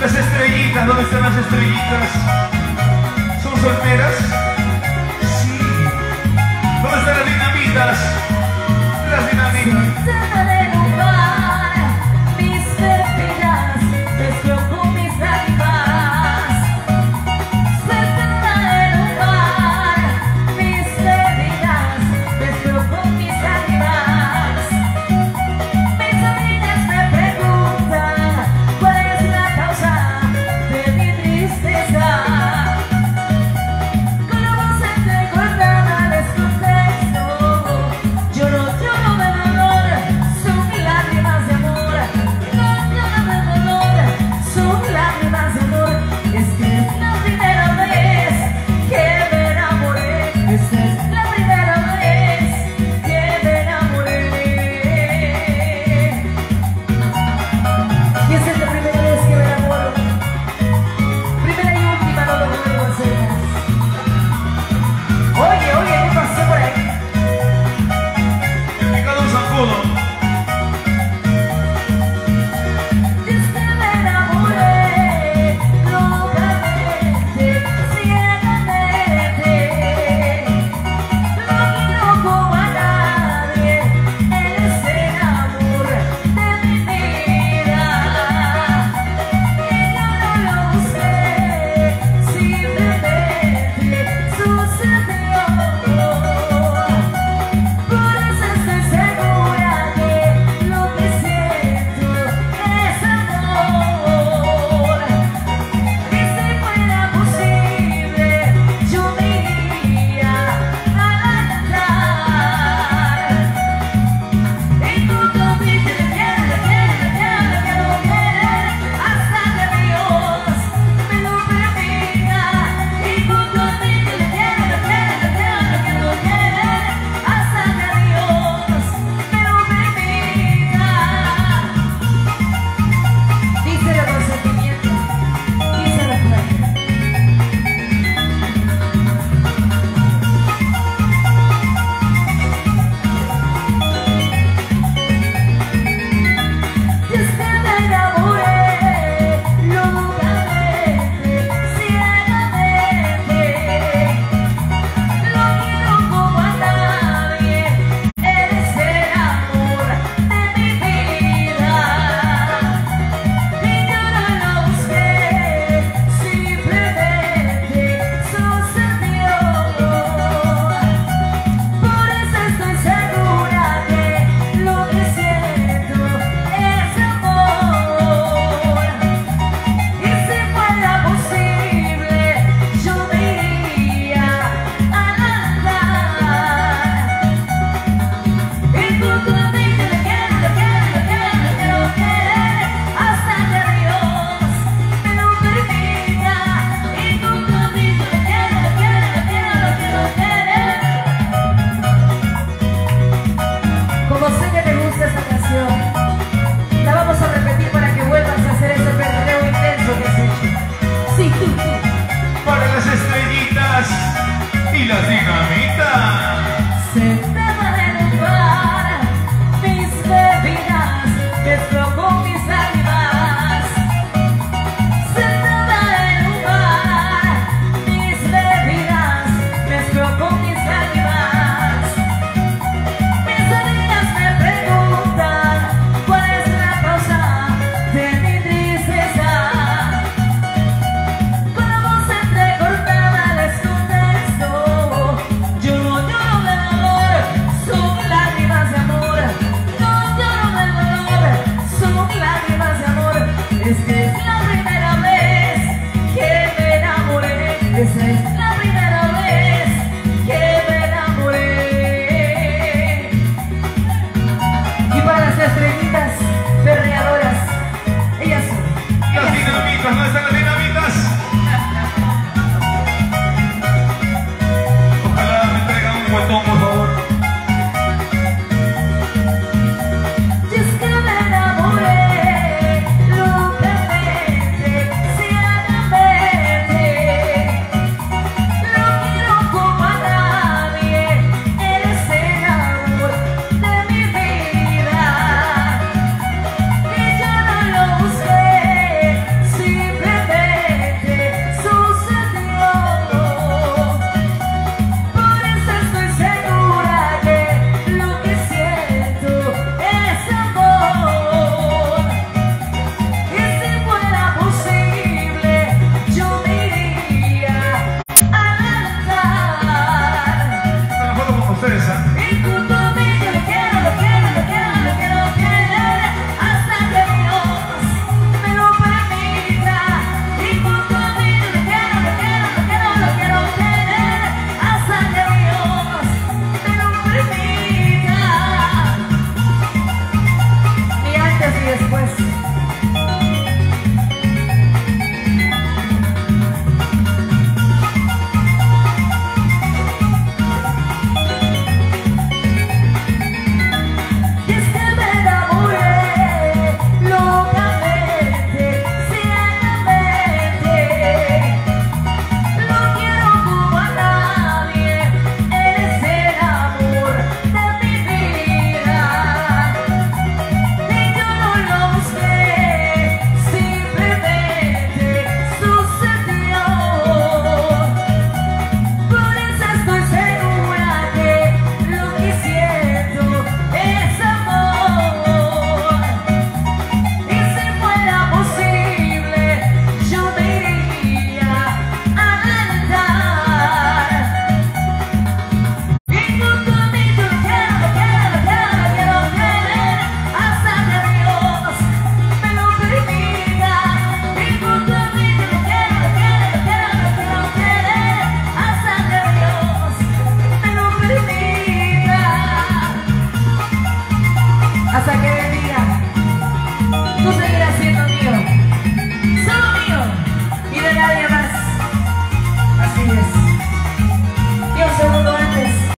Las estrellitas, ¿dónde están las estrellitas? ¿Son solteras? Sí. ¿Dónde están las dinamitas?